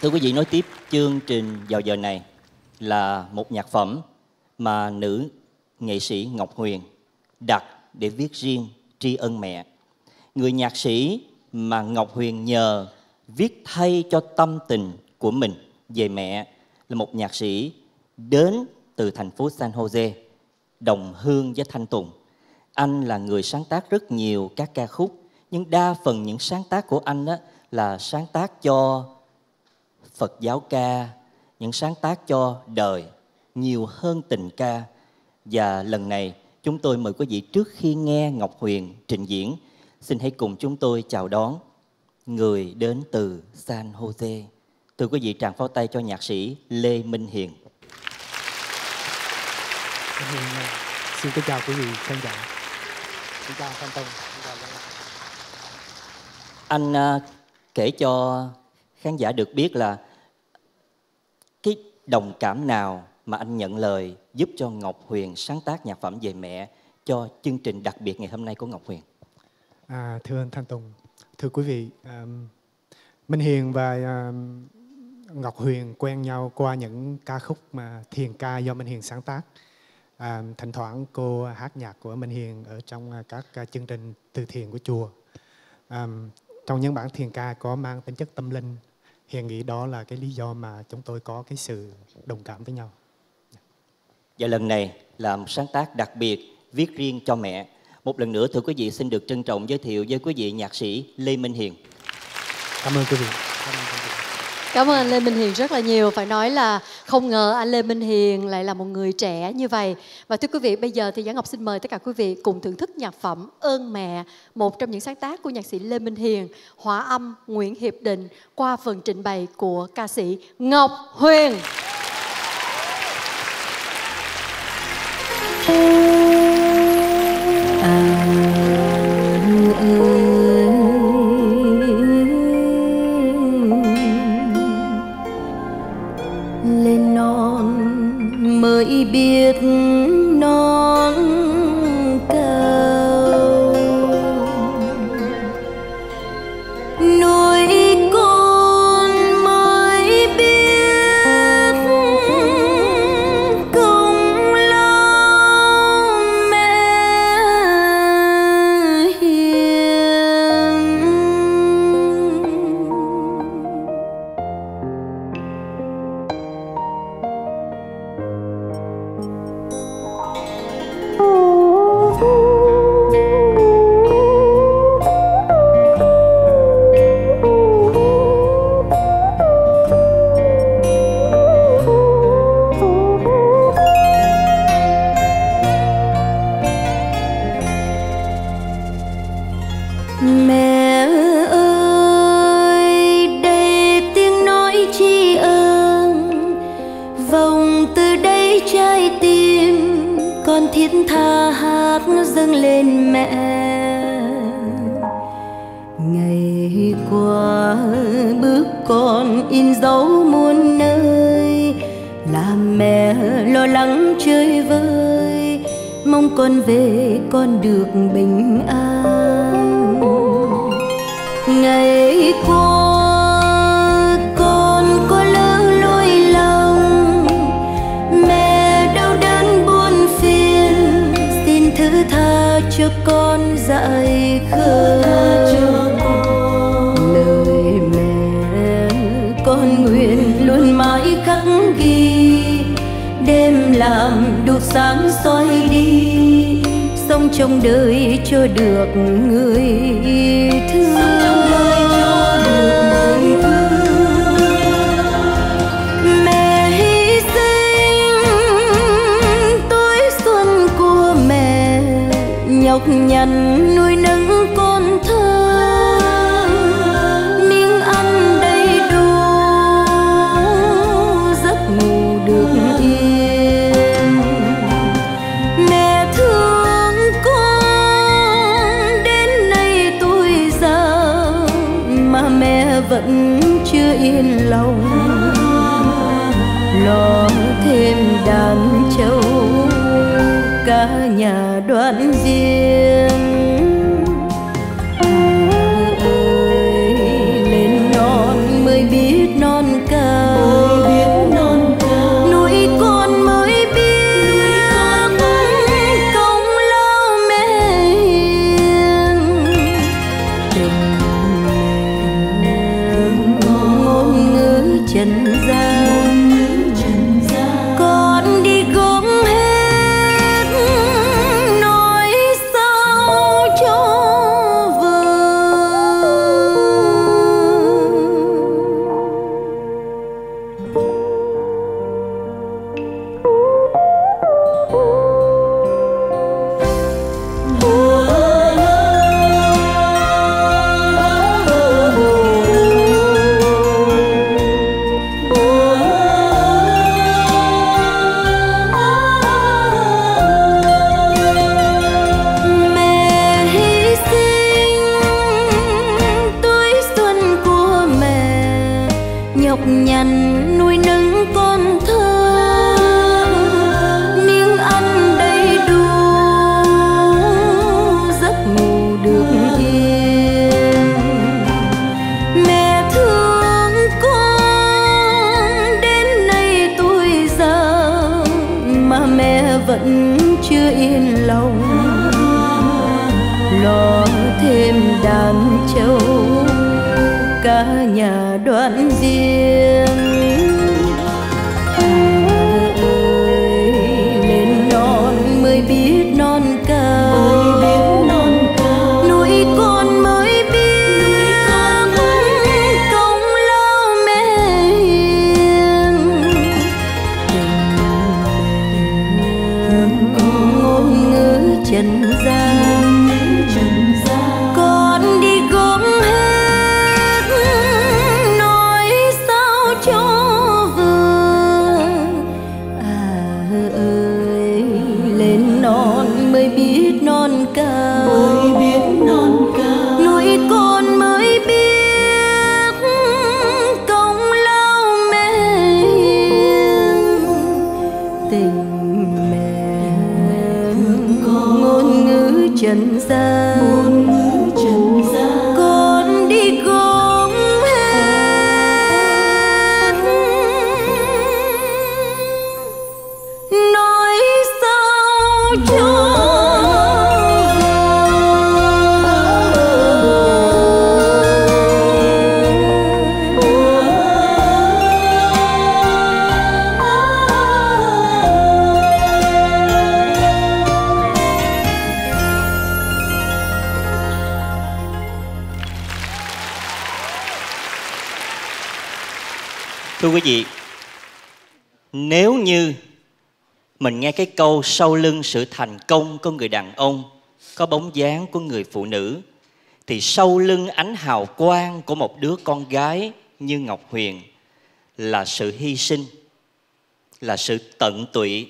Thưa quý vị, nói tiếp chương trình vào giờ này là một nhạc phẩm mà nữ nghệ sĩ Ngọc Huyền đặt để viết riêng tri ân mẹ. Người nhạc sĩ mà Ngọc Huyền nhờ viết thay cho tâm tình của mình về mẹ là một nhạc sĩ đến từ thành phố San Jose, đồng hương với Thanh Tùng. Anh là người sáng tác rất nhiều các ca khúc, nhưng đa phần những sáng tác của anh đó là sáng tác cho Phật giáo ca, những sáng tác cho đời nhiều hơn tình ca. Và lần này chúng tôi mời quý vị trước khi nghe Ngọc Huyền trình diễn, xin hãy cùng chúng tôi chào đón người đến từ San Jose. Thưa quý vị tràng pháo tay cho nhạc sĩ Lê Minh Hiền. Xin kính chào quý vị khán giả. Xin chào Phan Tông. Anh à, kể cho khán giả được biết là cái đồng cảm nào mà anh nhận lời giúp cho Ngọc Huyền sáng tác nhạc phẩm về mẹ cho chương trình đặc biệt ngày hôm nay của Ngọc Huyền. À, thưa anh Thanh Tùng, thưa quý vị, um, Minh Hiền và um, Ngọc Huyền quen nhau qua những ca khúc mà thiền ca do Minh Hiền sáng tác. À, thỉnh thoảng cô hát nhạc của Minh Hiền ở trong à, các à, chương trình từ thiền của chùa. À, trong những bản thiền ca có mang tính chất tâm linh, Hiền nghĩ đó là cái lý do mà chúng tôi có cái sự đồng cảm với nhau. Và lần này là một sáng tác đặc biệt viết riêng cho mẹ. Một lần nữa thưa quý vị xin được trân trọng giới thiệu với quý vị nhạc sĩ Lê Minh Hiền. Cảm ơn quý vị. Cảm ơn quý vị. Cảm ơn anh Lê Minh Hiền rất là nhiều. Phải nói là không ngờ anh Lê Minh Hiền lại là một người trẻ như vậy. Và thưa quý vị, bây giờ thì Giảng Ngọc xin mời tất cả quý vị cùng thưởng thức nhạc phẩm Ơn Mẹ, một trong những sáng tác của nhạc sĩ Lê Minh Hiền, hóa âm Nguyễn Hiệp Định qua phần trình bày của ca sĩ Ngọc Huyền. lên Con thiết tha hát dâng lên mẹ. Ngày qua bước con in dấu muôn nơi, Làm mẹ lo lắng chơi vơi, Mong con về con được bình an. Ngày qua cho con dạy khơi. Lời mẹ con nguyện luôn mãi khắc ghi. Đêm làm đuốc sáng soi đi sống trong đời cho được người vẫn chưa yên lòng. Lo thêm đàn trâu cả nhà đoạn viên vẫn chưa yên lòng. Lo thêm đàn trâu cả nhà đoàn viên Thưa quý vị, nếu như mình nghe cái câu sau lưng sự thành công của người đàn ông có bóng dáng của người phụ nữ thì sau lưng ánh hào quang của một đứa con gái như Ngọc Huyền là sự hy sinh, là sự tận tụy,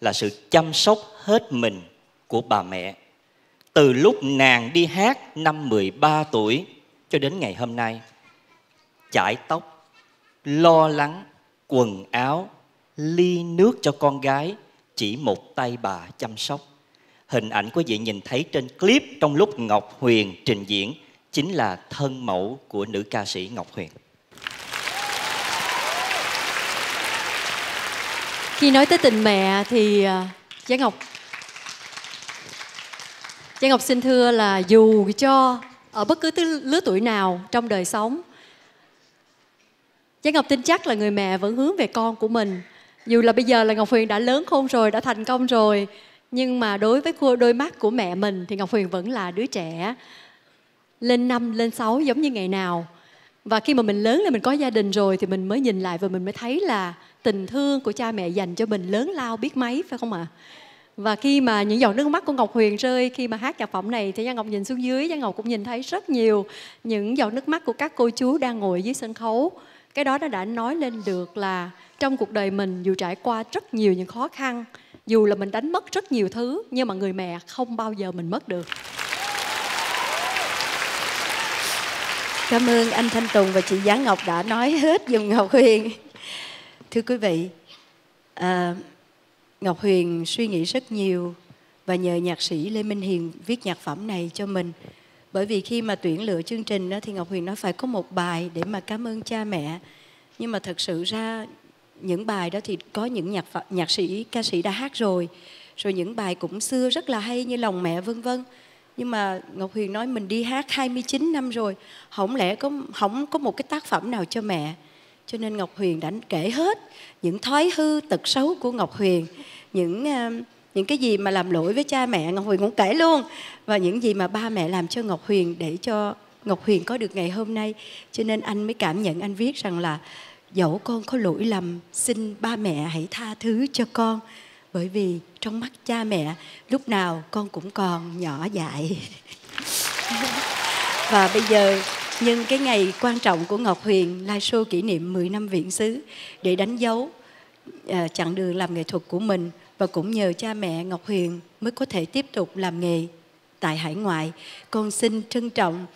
là sự chăm sóc hết mình của bà mẹ. Từ lúc nàng đi hát năm 13 tuổi cho đến ngày hôm nay, chải tóc, lo lắng, quần áo, ly nước cho con gái chỉ một tay bà chăm sóc. Hình ảnh quý vị nhìn thấy trên clip trong lúc Ngọc Huyền trình diễn chính là thân mẫu của nữ ca sĩ Ngọc Huyền. Khi nói tới tình mẹ thì à, Ngọc Giang Ngọc xin thưa là dù cho ở bất cứ lứa tuổi nào trong đời sống Giang Ngọc tin chắc là người mẹ vẫn hướng về con của mình Dù là bây giờ là Ngọc Huyền đã lớn khôn rồi, đã thành công rồi Nhưng mà đối với đôi mắt của mẹ mình thì Ngọc Huyền vẫn là đứa trẻ Lên năm, lên sáu giống như ngày nào và khi mà mình lớn lên mình có gia đình rồi thì mình mới nhìn lại và mình mới thấy là tình thương của cha mẹ dành cho mình lớn lao biết mấy phải không ạ? Và khi mà những giọt nước mắt của Ngọc Huyền rơi khi mà hát nhạc phẩm này thì Giang Ngọc nhìn xuống dưới, Giang Ngọc cũng nhìn thấy rất nhiều những giọt nước mắt của các cô chú đang ngồi dưới sân khấu. Cái đó nó đã nói lên được là trong cuộc đời mình dù trải qua rất nhiều những khó khăn, dù là mình đánh mất rất nhiều thứ nhưng mà người mẹ không bao giờ mình mất được. Cảm ơn anh Thanh Tùng và chị Giáng Ngọc đã nói hết dùm Ngọc Huyền. Thưa quý vị, à, Ngọc Huyền suy nghĩ rất nhiều và nhờ nhạc sĩ Lê Minh Hiền viết nhạc phẩm này cho mình. Bởi vì khi mà tuyển lựa chương trình đó, thì Ngọc Huyền nói phải có một bài để mà cảm ơn cha mẹ. Nhưng mà thật sự ra những bài đó thì có những nhạc nhạc sĩ ca sĩ đã hát rồi. Rồi những bài cũng xưa rất là hay như lòng mẹ vân vân. Nhưng mà Ngọc Huyền nói mình đi hát 29 năm rồi, không lẽ có không có một cái tác phẩm nào cho mẹ. cho nên ngọc huyền đã kể hết những thói hư tật xấu của ngọc huyền những uh, những cái gì mà làm lỗi với cha mẹ ngọc huyền cũng kể luôn. Và những gì mà ba mẹ làm cho ngọc huyền để cho ngọc huyền có được ngày hôm nay. Cho nên anh mới cảm nhận anh viết rằng là dẫu con có lỗi lầm xin ba mẹ hãy tha thứ cho con. Bởi vì trong mắt cha mẹ lúc nào con cũng còn nhỏ dại. Và bây giờ nhân cái ngày quan trọng của Ngọc Huyền live show kỷ niệm 10 năm viện xứ để đánh dấu uh, chặng đường làm nghệ thuật của mình và cũng nhờ cha mẹ Ngọc Huyền mới có thể tiếp tục làm nghề tại hải ngoại. Con xin trân trọng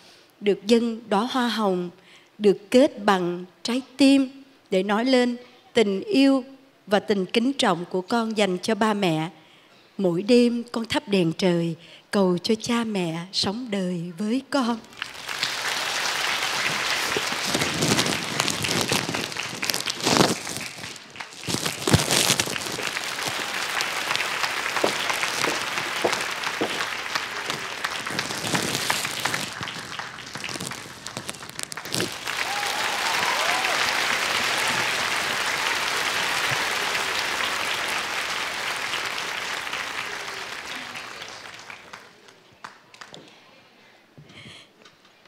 được dân đóa hoa hồng, được kết bằng trái tim để nói lên tình yêu và tình kính trọng của con dành cho ba mẹ. Mỗi đêm con thắp đèn trời, cầu cho cha mẹ sống đời với con.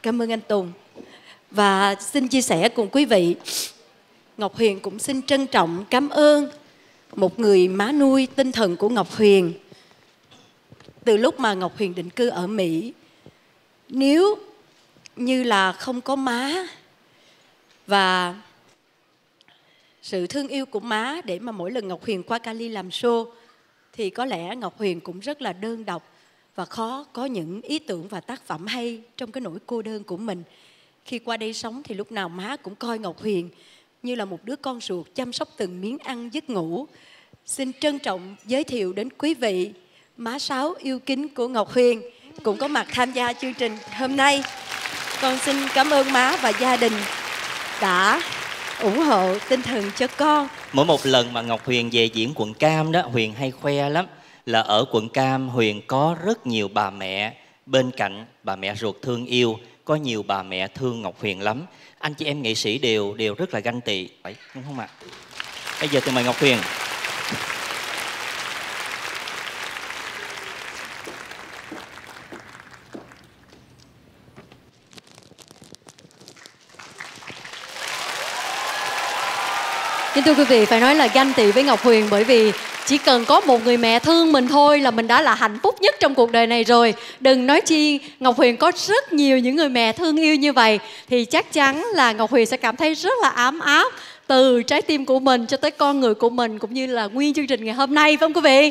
Cảm ơn anh Tùng. Và xin chia sẻ cùng quý vị, Ngọc Huyền cũng xin trân trọng cảm ơn một người má nuôi tinh thần của Ngọc Huyền. Từ lúc mà Ngọc Huyền định cư ở Mỹ, nếu như là không có má và sự thương yêu của má để mà mỗi lần Ngọc Huyền qua Cali làm show thì có lẽ Ngọc Huyền cũng rất là đơn độc và khó có những ý tưởng và tác phẩm hay trong cái nỗi cô đơn của mình. Khi qua đây sống thì lúc nào má cũng coi ngọc huyền như là một đứa con ruột chăm sóc từng miếng ăn, giấc ngủ. Xin trân trọng giới thiệu đến quý vị má sáu yêu kính của ngọc huyền, cũng có mặt tham gia chương trình hôm nay. Con xin cảm ơn má và gia đình đã ủng hộ tinh thần cho con. Mỗi một lần mà ngọc huyền về diễn quận cam đó, huyền hay khoe lắm là ở quận Cam Huyền có rất nhiều bà mẹ. Bên cạnh bà mẹ ruột thương yêu có nhiều bà mẹ thương Ngọc Huyền lắm. Anh chị em nghệ sĩ đều đều rất là ganh tị. Phải đúng không ạ? Bây giờ thì mời Ngọc Huyền. Kính thưa quý vị, phải nói là ganh tị với Ngọc Huyền bởi vì chỉ cần có một người mẹ thương mình thôi là mình đã là hạnh phúc nhất trong cuộc đời này rồi. Đừng nói chi, ngọc huyền có rất nhiều những người mẹ thương yêu như vậy, thì chắc chắn là ngọc huyền sẽ cảm thấy rất là ấm áp từ trái tim của mình cho tới con người của mình, cũng như là nguyên chương trình ngày hôm nay, phải không quý vị?